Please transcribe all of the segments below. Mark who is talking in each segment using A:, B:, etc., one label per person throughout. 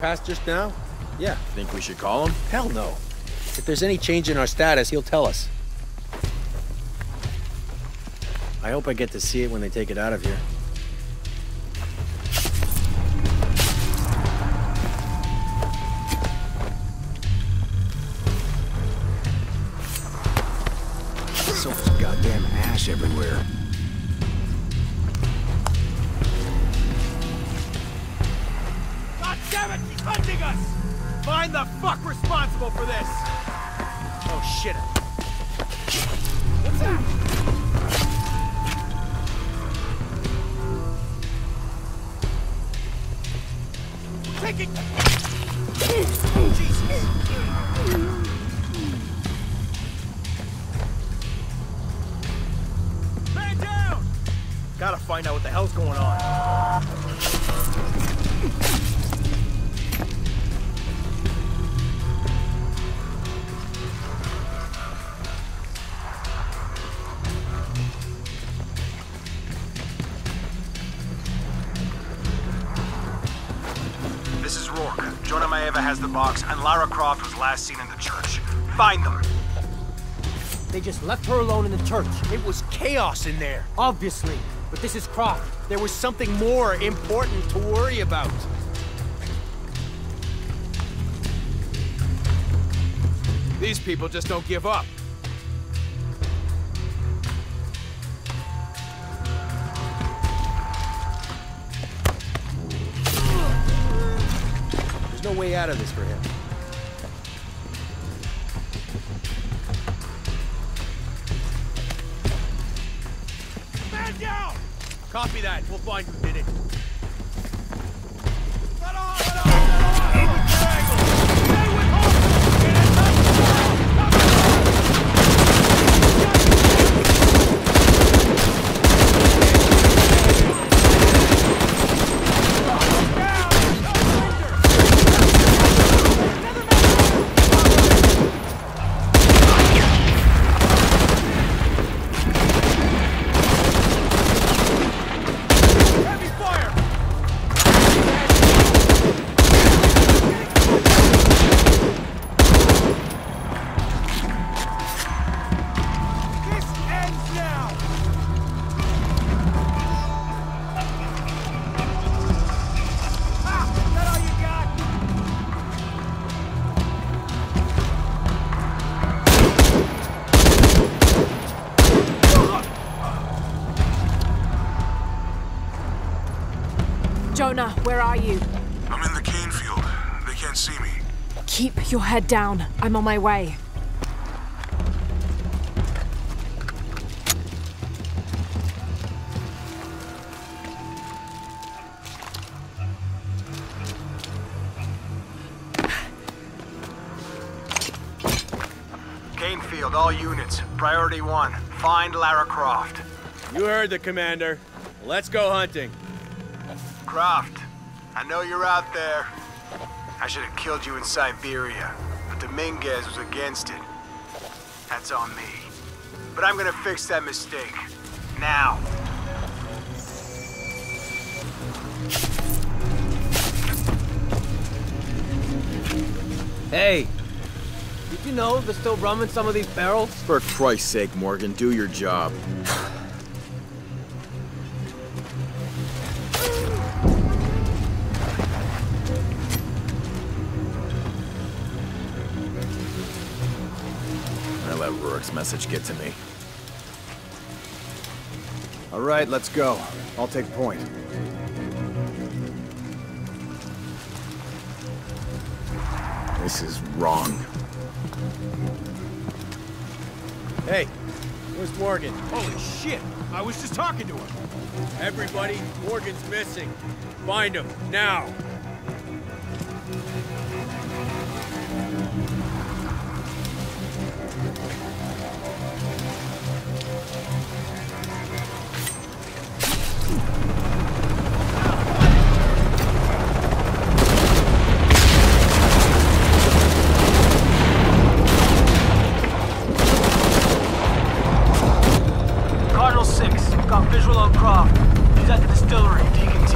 A: Past just now? Yeah.
B: Think we should call him?
A: Hell no. If there's any change in our status, he'll tell us. I hope I get to see it when they take it out of here.
B: So much goddamn ash everywhere.
C: Damn it! He's hunting us! Find the fuck responsible for this! Oh shit. What's that? Take it! Jesus! Gotta find out what the hell's going on.
D: This is Rourke. Jonah Maiava has the box, and Lara Croft was last seen in the church. Find them.
E: They just left her alone in the church.
C: It was chaos in there.
E: Obviously. But this is Croft.
C: There was something more important to worry about. These people just don't give up.
A: Way out of this for him.
C: Man down! Copy that. We'll find who
F: Jonah, where are you?
G: I'm in the cane field. They can't see me.
F: Keep your head down. I'm on my way.
D: Canefield, all units. Priority one. Find Lara Croft.
C: You heard the commander. Let's go hunting.
D: Croft, I know you're out there. I should have killed you in Siberia, but Dominguez was against it. That's on me. But I'm gonna fix that mistake. Now.
E: Hey! Did you know they're still rum in some of these barrels?
B: For Christ's sake, Morgan, do your job. I let Rourke's message get to me.
H: All right, let's go. I'll take point.
B: This is wrong.
C: Hey, where's Morgan? Holy shit! I was just talking to him. Everybody, Morgan's missing. Find him, now!
D: 6, on Croft. He's at the distillery. Deacon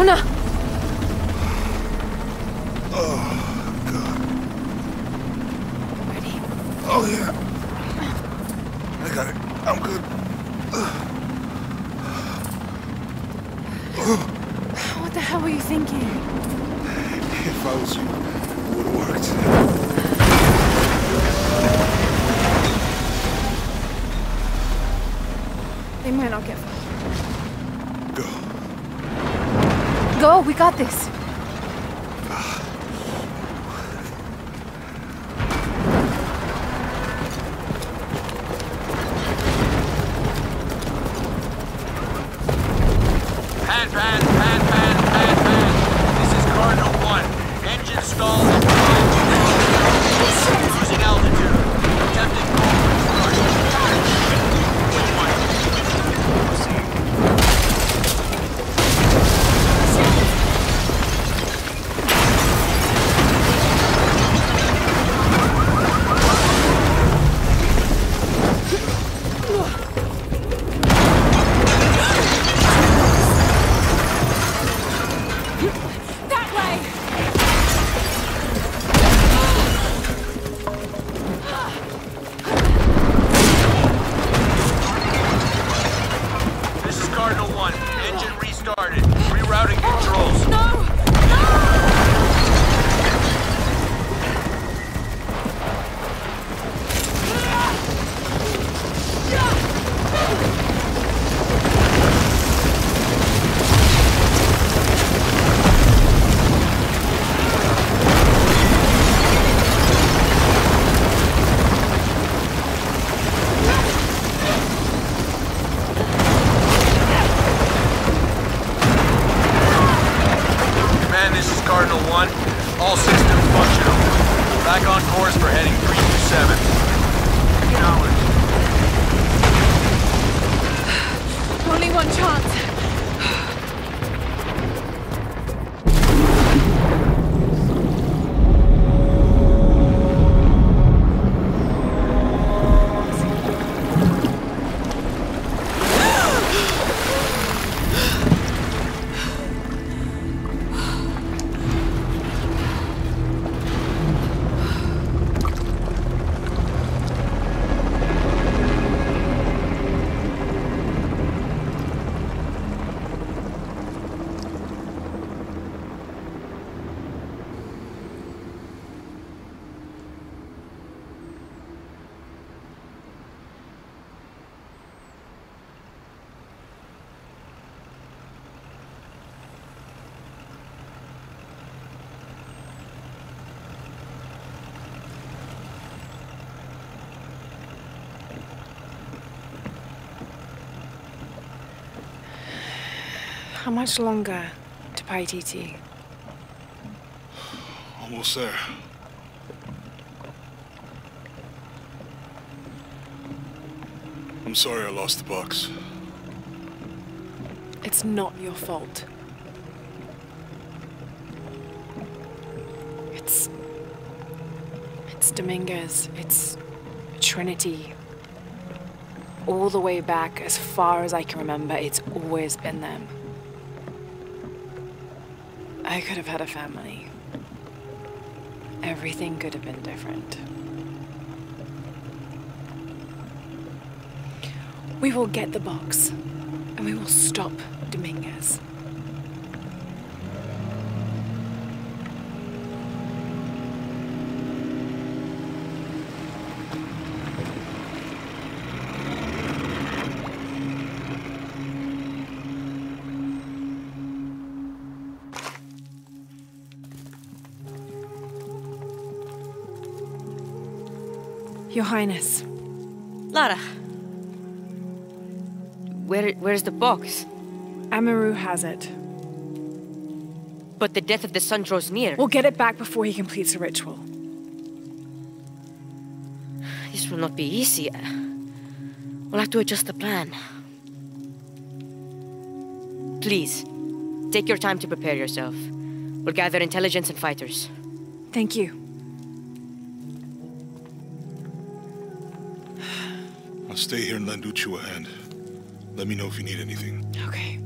D: Jonah!
G: Oh, yeah. I got it. I'm good.
D: What the hell were you thinking?
G: If I was you, it would have worked.
D: They might not get far.
G: Go,
D: we got this.
F: How much longer to Paititi?
G: Almost there. I'm sorry I lost the box.
F: It's not your fault. It's. It's Dominguez. It's Trinity. All the way back, as far as I can remember, it's always been them. I could have had a family. Everything could have been different. We will get the box, and we will stop Dominguez. Your Highness,
I: Lara. Where, where's the box?
F: Amaru has it.
I: But the death of the sun draws near.
F: We'll get it back before he completes the ritual.
I: This will not be easy. We'll have to adjust the plan. Please, take your time to prepare yourself. We'll gather intelligence and fighters.
F: Thank you.
G: Stay here and lend Uchu a hand. Let me know if you need anything.
F: Okay.